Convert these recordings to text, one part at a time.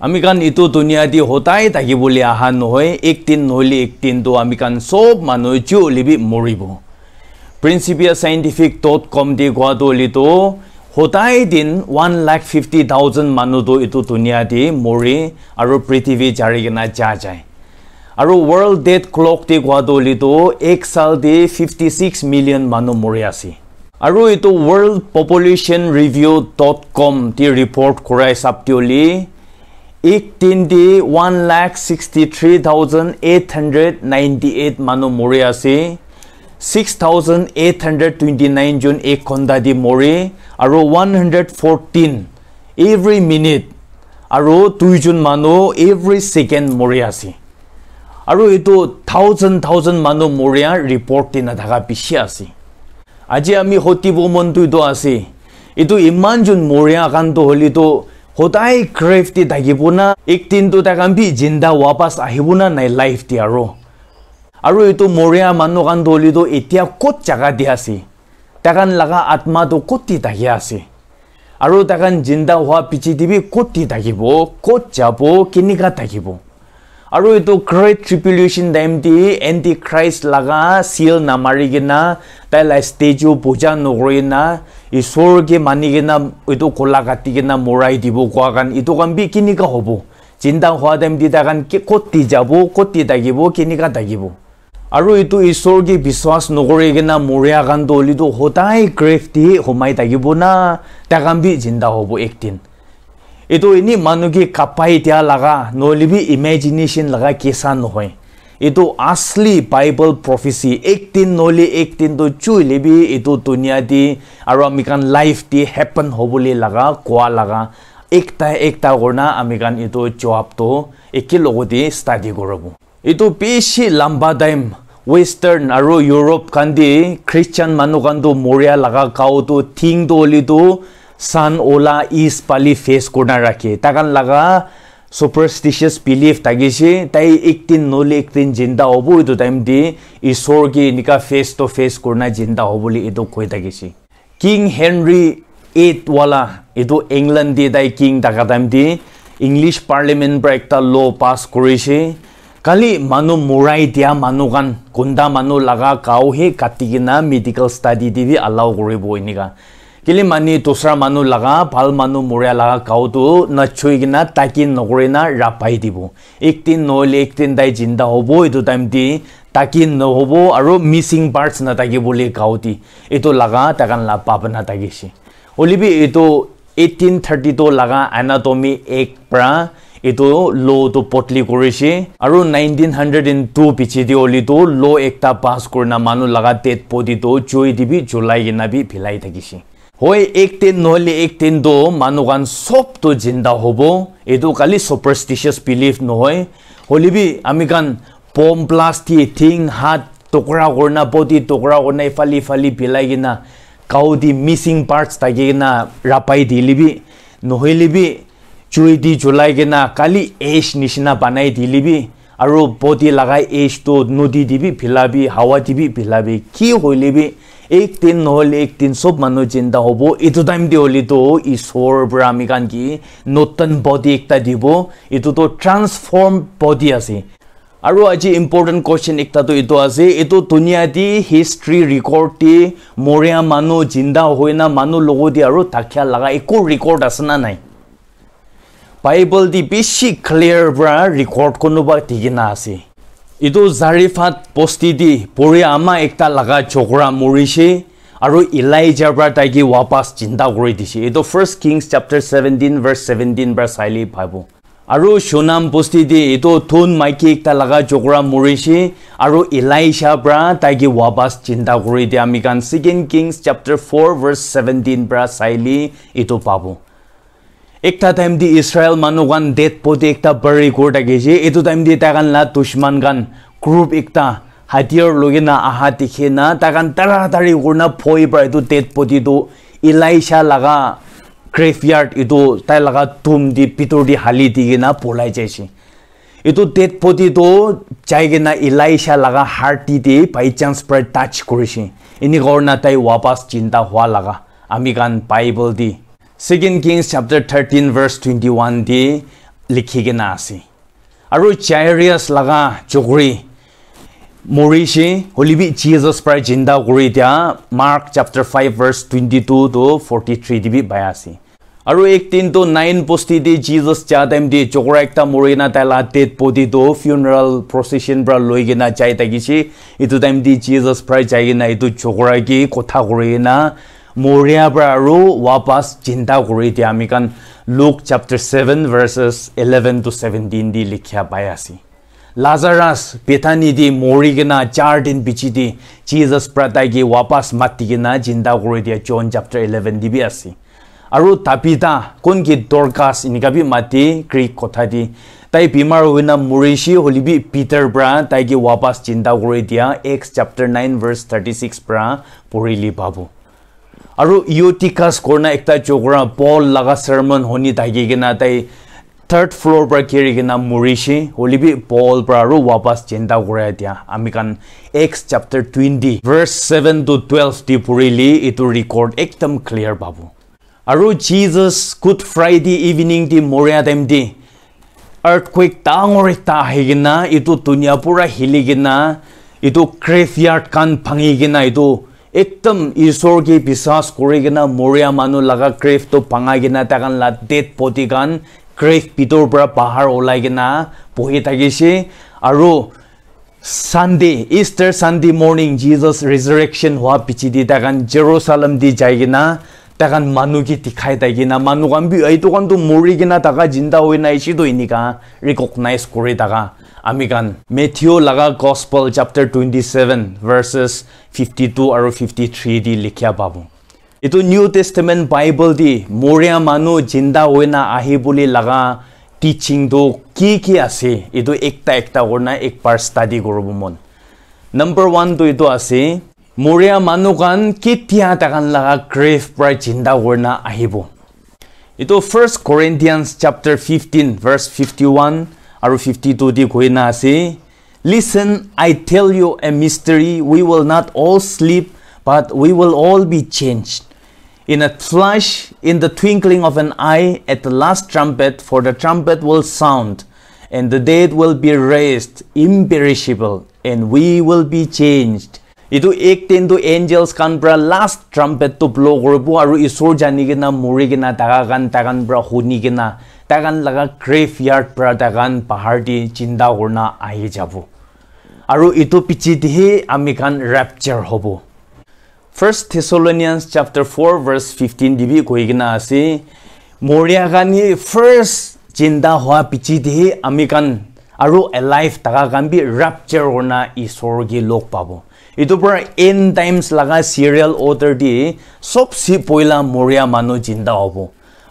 আমি কান ইটো দুনিয়া দি হতাই থাকিবলৈ অহা নহয় একদিন নহ'লে একদিনটো আমি কান চব মানুহ জিও লিবি মৰিব প্ৰিন্সিপিয়া চাইণ্টিফিক টট কম দি কোৱাটো হ'লেতো সদায় দিন ওৱান লাখ ফিফটি থাউজেণ্ড মানুহটো এইটো দুনিয়া দি মৰি আৰু পৃথিৱী জাৰি কিনে যা যায় আৰু ৱৰ্ল্ড ডেথ ক্লক দি কোৱাটো হ'লেতো এক চাল দি ফিফটি ছিক্স মিলিয়ন মানুহ মৰি আছে আৰু এইটো world population review dot com দি ৰিপৰ্ট কৰা হিচাপ দি হ'লে এক দিন দি one lakh sixty three thousand eight hundred ninety eight মানুহ মৰি আছে six thousand eight hundred twenty nine June এক ঘণ্টা দি মৰি আৰু one hundred fourteen every minute আৰু দুইজন মানুহ এভৰি ছেকেণ্ড মৰি আছে আৰু এইটো থাউজেণ্ড থাউজেণ্ড মানুহ মৰিয়া ৰিপৰ্ট দি নাথাকা বেছি আছে আজি আমি সতিব মনটো এইটো আছে এইটো ইমান যোন মৰিয়া কাৰণটো হ'লেতো সদায় দি থাকিব না একদিনটো তাক আমি জিন্দা ৱাপাছ আহিব না নাই লাইফ দি আৰু আৰু এইটো মৰিয়া মানুহ কাৰণটো হ'লেতো এতিয়া ক'ত জেগা দি আছে তাকান লগা আত্মাটো ক'ত দি থাকি আছে আৰু তাকান জিন্দা হোৱা দিবি ক'ত দি থাকিব ক'ত যাব কেনেকুৱা থাকিব আৰু এইটো গ্ৰেট ট্ৰিপুলেশ্যন টাইম দি এণ্টি ক্ৰাইষ্ট লগা চিল নামাৰি কিনা তাই লাই ষ্টেজু পূজা নকৰি না ঈশ্বৰকে মানি কিনা এইটো কলা কাটি কিনা মৰাই দিব কোৱা কাৰণ এইটো কাম বি কেনেকুৱা হ'ব চিন্তা হোৱা টাইম দি তাকান ক'ত দি যাব ক'ত দি থাকিব কেনেকুৱা থাকিব আৰু এইটো ঈশ্বৰকে বিশ্বাস নকৰি কিনা মৰিয়া কাৰণটো হ'লেতো সদায় গ্ৰেভ দি সোমাই থাকিব না তাকান বি জিন্দা হ'ব একদিন এইটো এনেই মানুহকে কাপাই দিয়া লগা নহ'লে বি ইমেজিনেশ্যন লগা কেঁচা নহয় এইটো আচলি বাইবল প্ৰফেচি একদিন নহ'লে একদিনটো চুই লিবি এইটো দুনিয়া দি আৰু আমি কাণ লাইফ দি হেপন হ'বলৈ লগা কোৱা লগা একটা একটা কৰনা আমি কাণ এইটো জবাবটো একেলগতে ষ্টাডি কৰিব এইটো বেছি লম্বা টাইম ৱেষ্টাৰ্ণ আৰু ইউৰোপ খান দি খ্ৰীষ্টান মানুহ খানটো মৰিয়া লগা গাঁৱটো থিংটো হ'লেতো চান ইজ পালি ফেচ কৰি ৰাখে তাকান লগা সুপাৰষ্টিচিয়াছ বিলিভ থাকিছে তাই নহ'লে একদিন জিন্দা এনেকুৱা ফেচ টু ফেচ কৰি জিন্দা হ'ব বুলি এইটো কৈ থাকিছে কিং হেনৰি এইট ৱালা এইটো ইংলেণ্ড দি তাই কিং থকা টাইম দি ইংলিছ পাৰ্লিমেণ্ট পৰা এটা ল' পাছ কৰিছে কালি মানুহ মৰাই দিয়া মানুহ গুণ্ডা মানুহ লগা গাঁৱহে কাটি কিনা মেডিকেল ষ্টাডি দি এলাউ কৰিব এনেকুৱা কেলে মানি দোচৰা মানুহ লগা ভাল মানুহ মৰিয়া লগা গাঁৱটো নচুই কিনা তাকি নকৰি না ৰাপাই দিব একদিন নহ'লে একদিন তাই জিন্দা হ'ব এইটো টাইম দি তাকি নহ'ব আৰু মিচিং পাৰ্টছ নাথাকিব বুলি গাঁৱতি এইটো লগা তাকান লা পাব নাথাকিছে হ'লেবি এইটো এইটিন থাৰ্টিটো লগা এনাটমি এক পৰা এইটো ল'টো পটলি কৰিছে আৰু নাইনটিন হাণ্ড্ৰেড এণ্ড টু পিছেদি হ'লেতো ল' একটা পাছ কৰি না মানুহ লগা ডেড বডিটো জুই দিবি জ্বলাই কিনা বি ভিলাই থাকিছে হয় একদিন নহ'লে একদিনটো মানুহখন চবটো জিন্দা হ'ব এইটো কালি চুপাৰষ্টিচিয়াছ বিলিভ নহয় হ'লেবি আমি কাণ পম প্লাষ্টিক ঠিং হাত টুকুৰা কৰি না বডি টুকুৰা কৰি না ইফালে ইফালে ভিলাই কিনা কাউ দি মিচিং পাৰ্টছ থাকি কিনা ৰাপাই দিলিবি নহ'লেবি জুই দি জ্বলাই কিনা কালি এজ নিচিনা বনাই দিলিবি আৰু বডি লগাই এজটো নদী দিবি ভিলাবি হাৱা দিবি ভিলাবি কি হ'লেবি একদিন নহ'লে একদিন চব মানুহ চিন্তা হ'ব। এইটো টাইম দি হ'লেতো ঈশ্বৰৰ পৰা আমি কাৰণ কি? নতুন বডি একটা দিব। এইটোতো ট্ৰান্সফৰ্ম বডি আছে। আৰু আজি ইম্পৰ্টেণ্ট কুৱেশ্যন একটাতো এইটো আছে। এইটো ধুনীয়া দি হিষ্ট্ৰী ৰেকৰ্ড দি মৰিয়া মানুহ জিন্দা হৈ না মানুহ লগত দি আৰু থাকিয়া লগা একো ৰেকৰ্ড আছে না নাই? বাইবল দি বেছি ক্লিয়াৰ পৰা ৰেকৰ্ড কোনোবা ঠিকিনা আছে এইটো জাৰিফাত বস্তি দি পৰি আমাৰ একটা লগা চকৰা মৰিছে আৰু ইলাইজাৰ পৰা তাইকে ৱাপাছ চিন্তা কৰি দিছে এইটো first Kings chapter seventeen verse seventeen পৰা চাইলি ভাবোঁ আৰু সোনাম বস্তি দি এইটো থোন মাইকী একটা লগা চকৰা মৰিছে আৰু ইলাইছাৰ পৰা তাইকে ৱাপাছ চিন্তা কৰি দিয়ে আমি কাৰণ second Kings chapter four verse seventeen পৰা চাইলি এইটো পাবোঁ একটা টাইম দি ইছৰাইল মানুহ গান ডেড পতি একটা বাৰী কৰি থাকিছে এইটো টাইম দি তাকান লা দুশ্মান গান গ্ৰুপ একটা হাতীয়ৰ লগে না আহা দেখে না তাকান তাড়াতাড়ি কৰি না ফৈ পৰা এইটো ডেড পতিটো ইলাইছা লগা গ্ৰেভয়াৰ্ড এইটো তাই লগা তুম দি পিতৰ দি হালি দি কিনা পলাই যাইছে এইটো ডেড পতিটো যাই কিনা ইলাইছা লগা হাৰ্টি দি বাই চান্স পৰা টাচ কৰিছে এনেকুৱা না তাই ৱাপাছ চিন্তা হোৱা লগা আমি গান বাইবল দি Second Kings chapter 13 verse 21 di লিখিকেনা আছে আৰু চাইৰিয়াছ লগা চকৰি মৰিছে হলিবি জিজাছ প্ৰায় জিন্দা কৰি এতিয়া Mark chapter five verse twenty two to forty three দিবি বাই আছে আৰু এক দিনটো নাইন পষ্টি দি জিজাছ যা টাইম দি চকৰা একটা মৰি না তাই লা ডেড বডিটো ফিউনাৰেল প্ৰচেছন পৰা লৈ কিনা যাই থাকিছে এইটো টাইম দি জিজাছ প্ৰায় যাই কিনা এইটো চকৰা কি কথা কৰি কিনা মৰিয়াৰ পৰা আৰু ৱাপাছ চিন্তা কৰি এতিয়া আমি কাৰণ Luke chapter seven verses eleven to seventeen দি লিখা পাই আছে। লাজাৰাছ পেথানি দি মৰি কিনা চাৰ দিন পিছি দি জিজাছ পৰা তাইকি ৱাপাছ মাতি কিনা চিন্তা কৰি দিয়া জন চেপ্টাৰ ইলেভেন দিবি আছে। আৰু তাপিতা কোন কি দৰকাছ এনেকুৱা বি মাতি ক্ৰিক কথা দি তাই বেমাৰ হৈ না মৰিছি হ'লিবি পিটাৰ পৰা তাইকি ৱাপাছ চিন্তা কৰি দিয়া Acts chapter nine verse thirty six পৰা পঢ়িলি পাব। আৰু ইউটিকাছ কৰনা একটা চকৰা পল লগা চাৰ্মন শুনি থাকি কিনা তাই থাৰ্ড ফ্ল'ৰ পৰা কেৰি কিনা মৰিছে হ'লিবি পল পৰা আৰু ৱাপাছ চিন্তা কৰে এতিয়া আমি কাণ Acts chapter twenty verse seven to twelve দি পঢ়িলি এইটো ৰেকৰ্ড একদম ক্লিয়াৰ পাব আৰু জিজাছ গুড ফ্ৰাইডে ইভিনিং দি মৰিয়া টাইম দি আৰ্থকুইক ডাঙৰ এটা আহি কিনা এইটো ধুনীয়া পূৰা হিলি কিনা একদম ঈশ্বৰকে বিশ্বাস কৰি কিনা মৰিয়া মানুহ লগা ক্ৰেফটো ভাঙাই কিনা তাকান লা ডেড পতি কাণ ক্ৰেফ পিতৰ পৰা পাহাৰ ওলাই কিনা বহি থাকিছে আৰু Sunday Easter Sunday morning Jesus resurrection হোৱা পিছি দি তাকান জেৰুচালাম দি যাই কিনা তাকান মানুহ কি টিখাই তাই কিনা মানুহ মৰি কিনা তাকা জিন্দা হৈ নাই এনেকা ৰিকগনাইজ কৰি তাকা আমি কান মেথিঅ' লগা gospel chapter twenty seven verses fifty two আৰু ফিফটি থ্ৰী দি লিখা পাব এইটো নিউ টেষ্টেমেণ্ট বাইবল দি মৰিয়া মানুহ জিন্দা হৈ না আহি বুলি লগা টিচিংটো কি কি আছে এইটো একটা একটা কৰি না এক পাৰ ষ্টাডি কৰিব মন নম্বৰ ওৱানটো এইটো আছে মৰিয়া মানুহ কাৰণ কেতিয়া তাকান লগা ক্ৰেফ পৰাই চিন্তা কৰা আহিব এইটো first Corinthians chapter fifteen verse fifty one আৰু ফিফটি টু দি কৈ না আছে listen I tell you a mystery we will not all sleep but we will all be change in a flash in the twinkling of an eye at the last trumpet for the trumpet will sound and the dead will be raised imperishable and we will be changed এইটো এক দিনটো Angeles কান পৰা last ট্ৰাম্পেটটো ব্ল' কৰিব আৰু ঈশ্বৰ জানি কিনা মৰি কিনা তাকা কান তাকান পৰা শুনি কিনা তাকান লগা গ্ৰেভ য়াৰ্ড পৰা তাকান পাহাৰ দি চিন্তা কৰনা আহি যাব আৰু এইটো পিছিতহে আমি কান ৰেপচাৰ হ'ব first Thessalonians chapter four verse fifteen দিবি কৈ কিনা আছে মৰিয়া কানি ফাৰ্ষ্ট চিন্তা হোৱা পিছিতহে আমি কান আৰু এলাইভ থকা কান বি ৰেপচাৰ কৰনা ঈশ্বৰকে লগ পাব এইটোৰ পৰা এন টাইমছ লগা চিৰিয়েল অৰ্ডাৰ দি চবচে পইলা মৰিয়া মানুহ চিন্তা হ'ব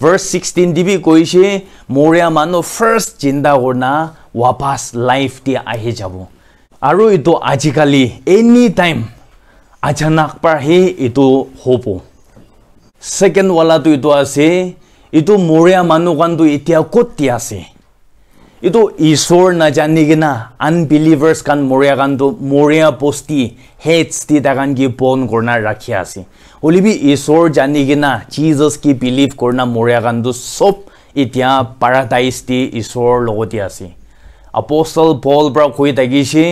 ভাৰ্চ ছিক্সটিন দিবি কৈছে মৰিয়া মানুহ ফাৰ্ষ্ট চিন্তা কৰনা ৱাপাছ লাইফ দি আহি যাব আৰু এইটো আজিকালি এনি টাইম আচানাক পৰাহে এইটো হ'ব ছেকেণ্ডৱালাটো এইটো আছে এইটো মৰিয়া মানুহ কাৰণটো এতিয়া ক'ত আছে এইটো ঈশ্বৰ নাজানি কিনা আনবিলিভাৰ্ছ কাণ মৰিয়া কাণটো মৰিয়া বস্তি হেডছ দি তাকান কি বন কৰনা ৰাখি আছে হলিবি ঈশ্বৰ জানি কিনা জিজাছ কি বিলিভ কৰনা মৰিয়া কাণটো চব এতিয়া পাৰাডাইজ দি ঈশ্বৰৰ লগতে আছে আপষ্টল পল পৰা কৈ থাকিছে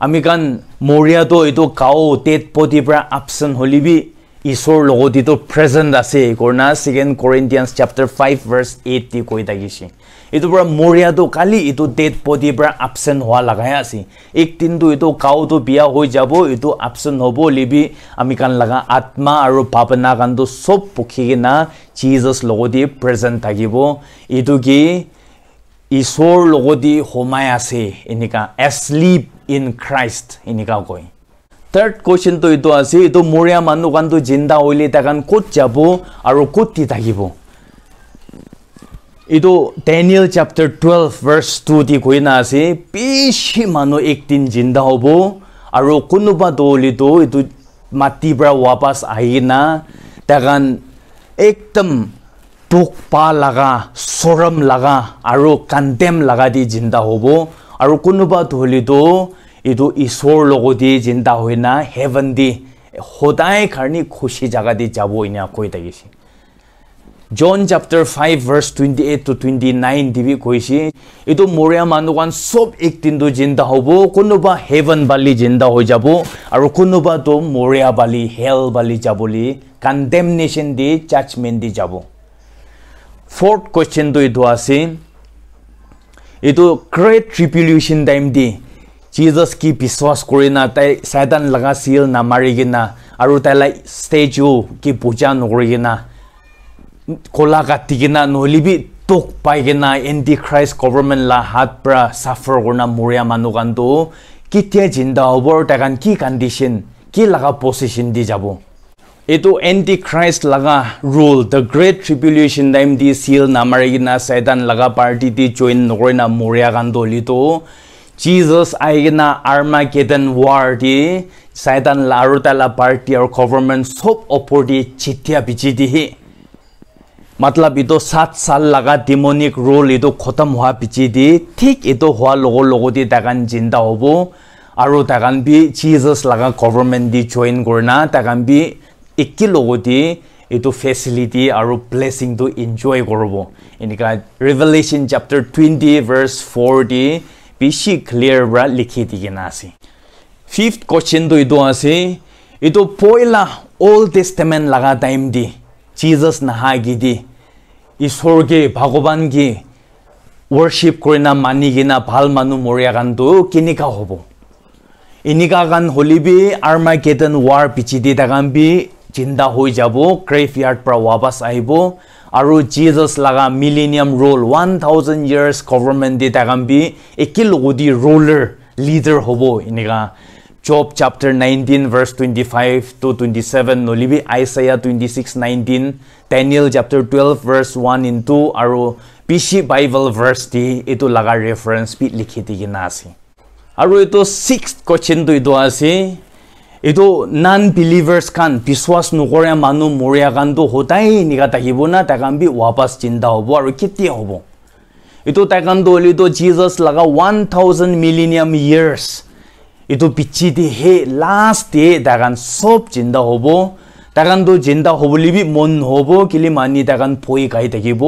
আমি কাণ মৰিয়াটো এইটো গাঁও টেট পতিৰ পৰা আপচেণ্ট হলিবি ঈশ্বৰ লগতেতো প্ৰেজেণ্ট আছে corona second Corinthians chapter five verse eight দি কৈ থাকিছে এইটোৰ পৰা মৰিয়াটো কালি এইটো ডেড বডিৰ পৰা আপচেণ্ট হোৱা লগাই আছে এক দিনটো এইটো কাউটো বিয়া হৈ যাব এইটো আপচেণ্ট হ'ব লিবি আমি কাণ লগা আত্মা আৰু ভাৱনা কাণটো চব পক্ষী কিনা জিজাছ লগতে প্ৰেজেণ্ট থাকিব এইটো কি ঈশ্বৰ লগতে সোমাই আছে এনেকুৱা এছলিপ ইন খ্ৰাইষ্ট এনেকুৱা কয় থাৰ্ড কুৱেশ্যনটো এইটো আছে এইটো মৰিয়া মানুহ কাণটো জিন্দা হ'লে তাকান ক'ত যাব আৰু ক'ত দি থাকিব এইটো Daniel chapter twelve verse two দি কৈ না আছে বেছি মানুহ একদিন জিন্দা হ'ব আৰু কোনোবা দৌলিতো এইটো মাটিৰ পৰা ৱাপাছ আহি না তাকান একদম দুখ পা লগা চৰম লগা আৰু কাণ্ডেম লগা দি জিন্দা হ'ব আৰু কোনোবা দৌলিতো এইটো ঈশ্বৰ লগতে জিন্দা হৈ না হেভেন দি সদায় কাৰণে খুচি জেগা দি যাব এনে কৈ থাকিছে John chapter five verse twenty eight to twenty nine দিবি কৈছে এইটো মৰিয়া মানুহখন চব এক দিনটো জিন্দা হ'ব কোনোবা হেভেন বালি জিন্দা হৈ যাব আৰু কোনোবাটো মৰিয়া বালি হেল বালি যাবলৈ কণ্ডেমনেশ্যন দি জাজমেণ্ট দি যাব ফৰ্থ কুৱেশ্যনটো এইটো আছে এইটো গ্ৰেট ট্ৰিপিউলেশ্যন টাইম দি জিজাছ কি বিশ্বাস কৰি না তাই চাইতান লগা চিল নামাৰি কিনা আৰু তাইলৈ ষ্টেচু কি পূজা নকৰি কিনা কলা কাটি কিনা নহ'লে বি তোক পাই কিনা এণ্টি খ্ৰাইষ্ট গভৰ্ণমেণ্ট লা হাত পৰা চাফাৰ কৰা মৰিয়া মানুহকানটো কেতিয়া জিন্দা হ'ব আৰু তাইকান কি কণ্ডিশ্যন কি লগা পজিশ্যন দি যাব এইটো এণ্টি খ্ৰাইষ্ট লগা rule the great tribulation time দি চিল নামাৰি কিনা চাইতান জিজাছ আহি কিনা আৰ্মা কেটেন ৱাৰ দি চাইতান আৰু তালা পাৰ্টি আৰু গভৰ্ণমেণ্ট চব ওপৰ দি চিঠিয়া পিচি দিহি মতলব এইটো সাত সাল লগা ডিমনিক ৰোল এইটো খতম হোৱা পিছি দি ঠিক এইটো হোৱাৰ লগৰ লগতে তাকান জিন্দা হ'ব আৰু তাকান বি জিজাছ লগা গভৰ্ণমেণ্ট দি জইন কৰি না তাকান বি একে লগতে এইটো ফেচিলিটি আৰু ব্লেছিংটো এনজয় কৰিব এনেকুৱা Revelation chapter twenty verse four দি লিখি দি কিনে আছে ফিফ্থ কুৱেশ্যনটো এইটো আছে এইটো পইলা অল্ড টেষ্টেমেণ্ট লগা টাইম দি জিজাছ নাহাগি দি ঈশ্বৰকে ভগৱানকে ৱৰ্শ্বিপ কৰি মানি কিনা ভাল মানুহ মৰিয়া গানটো কেনেকুৱা হ'ব এনেকুৱা গান হ'লে বি আৰ্মাই কেইটান ৱাৰ পিছি দি থাকান বি চিন্তা হৈ যাব ক্ৰেফ ইয়াৰ্ড পৰা ৱাপাছ আহিব আৰু জিজাছ লগা millennium rule one thousand years government দি থাকান বি একেলগতে ৰোলাৰ লিডাৰ হ'ব এনেকুৱা Job chapter nineteen verse twenty five to twenty seven নলিবি Isaiah twenty six nineteen Daniel chapter twelve verse one in two আৰু পি চি বাইবল ভাৰ্ছ দি এইটো লগা reference B লিখি দি কিনে আছে আৰু এইটো নান বিলিভাৰ্ছ খান বিশ্বাস নকৰা মানুহ মৰিয়া কাৰণটো সদায় এনেকুৱা থাকিব না তাকান বি ৱাপাছ চিন্তা হ'ব আৰু কেতিয়া হ'ব এইটো তাকানটো হ'লেতো জিজাছ লগা ওৱান থাউজেণ্ড মিলিনিয়াম ইয়াৰ্ছ এইটো দি সেই লাষ্ট ডে তাকান চব চিন্তা হ'ব তাকানটো চিন্তা হ'বলৈ বি মন নহ'ব কেলে মানি তাকান ভয় খাই থাকিব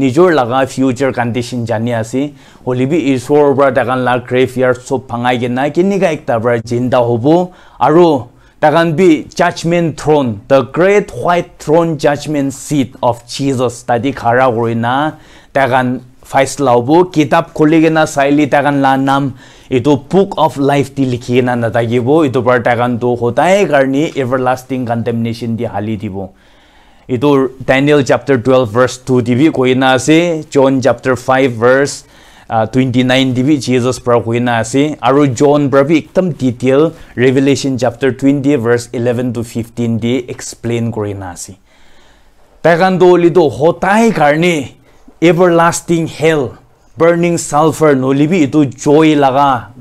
নিজৰ লগা ফিউচাৰ কণ্ডিশ্যন জানি আছে হ'লে বি ঈশ্বৰৰ পৰা তাকান লাগ গ্ৰেভ ইয়াৰ্ড চব ভাঙাই কিনে কেনেকুৱা একটা পৰা চিন্তা হ'ব আৰু তাকান B judgement throne the great white throne judgement seat of Jesus তাদি খাৰা কৰি না তাকান কিনা চাইলি তাকান লা নাম এইটো বুক অফ লাইফ দি লিখি কিনা নাথাকিব এইটোৰ পৰা তাকানটো সদায় কাৰণে এভাৰ লাষ্টিং কণ্টেমিনেশ্যন দি হালি দিব এইটো Daniel chapter twelve verse two দিবি কৈ না আছে John chapter five verse twenty nine দিবি জিজাছ পৰা কৈ না আছে আৰু জন পৰা বি একদম detail Revelation chapter twenty verse eleven to fifteen the explain কৰি না আছে তাকানটো হ'লিতো সদায় কাৰণে everlasting hell burning sulfur nolibi itu joy laga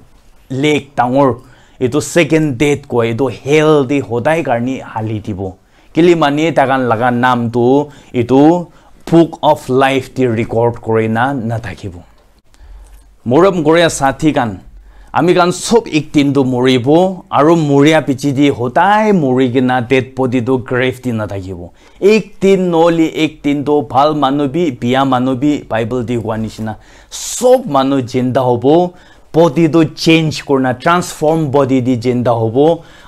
lake tangor itu second death ko itu hell di hodai karni hali dibo kili mani tagan laga nam tu itu book of life di record kore na nathakibo moram korea sathi kan আমি কাৰণ চব এক দিনটো মৰিব আৰু মৰিয়া পিছি দি সদায় মৰি কিনা ডেড বডিটো গ্ৰেভ দি নাথাকিব। এক নহ'লে এক দিনটো ভাল মানুহ বি বিয়া মানুহ বি বাইবল দি হোৱা নিচিনা চব মানুহ জিন্দা হ'ব বডিটো চেঞ্জ কৰি ট্ৰান্সফৰ্ম বডি দি জিন্দা হ'ব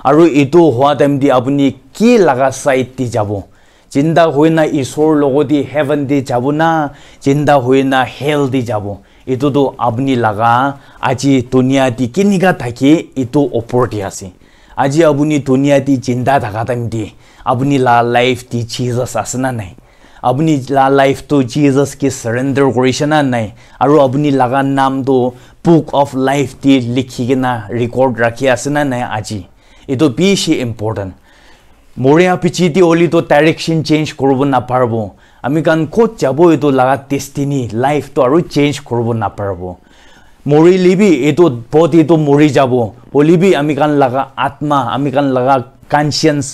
আৰু এইটো হোৱা টাইম দি আপুনি কি লগা চাইড দি যাব? জিন্দা হৈ না ঈশ্বৰৰ লগতে হেভেন দি যাব না জিন্দা হৈ না হেল দি যাব। এইটোতো আপুনি লগা আজি দুনিয়াটি কেনেকুৱা থাকি এইটো ওপৰতে আছে। আজি আপুনি দুনিয়াটি চিন্তা থকা টাইম দিয়ে আপুনি লা লাইফ দি জিজাছ আছে না নাই? আপুনি লা লাইফটো জিজাছকে চাৰেণ্ডাৰ কৰিছে না নাই? আৰু আপুনি লগা নামটো বুক অফ লাইফ দি লিখি কিনে ৰেকৰ্ড ৰাখি আছে না নাই আজি? এইটো বেছি ইম্পৰ্টেণ্ট মৰিয়া পিছি দি হ'লেতো ডাইৰেকশ্যন চেঞ্জ কৰিব নাপাৰিব। আমি কাৰণ ক'ত যাব এইটো লগা টেষ্টিনি লাইফটো আৰু চেঞ্জ কৰিব নাপাৰিব। মৰিলিবি এইটো বডিটো মৰি যাব। হ'লিবি আমি কাৰণ লগা আত্মা আমি কাৰণ লগা কনচিয়াঞ্চ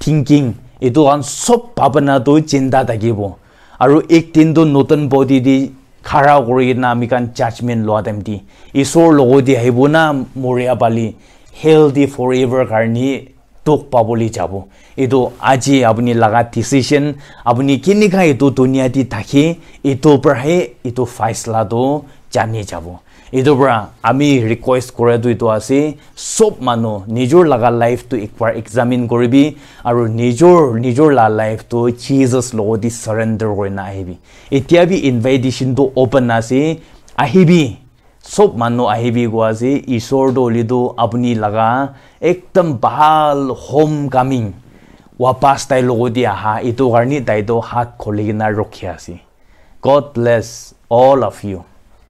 থিংকিং এইটো কাৰণ চব ভাৱনাটো চিন্তা থাকিব। আৰু এক দিনটো নতুন বডি দি খাৰা কৰি কিনে আমি কাৰণ জাজমেণ্ট লোৱা টাইম দি। ঈশ্বৰৰ লগতে আহিব না মৰিয়া পালি। হেল্ডি ফৰ এভাৰ কাৰণে টোক পাবলৈ যাব এইটো আজি আপুনি লগা ডিচিশ্যন আপুনি কেনেকুৱা এইটো দুনিয়া দি থাকি এইটোৰ পৰাহে এইটো ফাইচলাটো জানি যাব এইটোৰ পৰা আমি ৰিকুৱেষ্ট কৰাটো এইটো আছে চব মানুহ নিজৰ লগা লাইফটো একবাৰ এক্সামিন কৰিবি আৰু নিজৰ নিজৰ লগা লাইফটো জিজাছ লগত চাৰেণ্ডাৰ কৰি নাহিবি এতিয়া বি ইনভাইটেশ্যনটো অ'পেন আছে আহিবি চব মানুহ আহিবি যে ঈশ্বৰ দলিটো আপুনি লগা একদম ভাল হোম কামিং ৱাপাছ তাই লগতে আহা এইটো কাৰণে তাইতো হাত খুলি কিনে ৰখি আছে God bless all of you